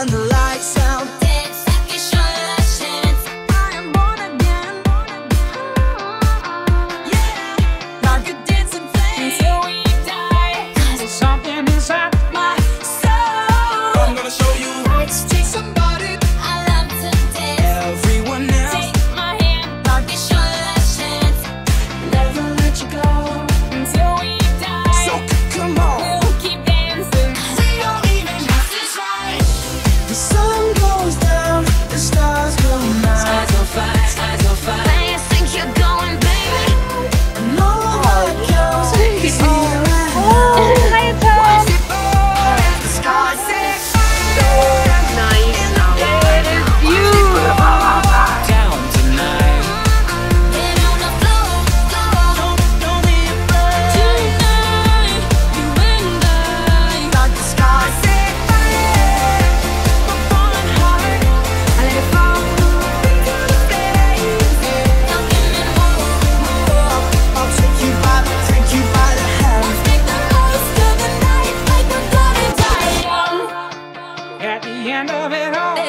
and someday end of it all.